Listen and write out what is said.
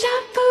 Shuffle.